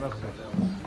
هناخده